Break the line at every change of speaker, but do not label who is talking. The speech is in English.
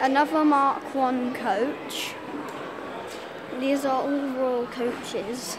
another Mark 1 coach. These are all Royal coaches.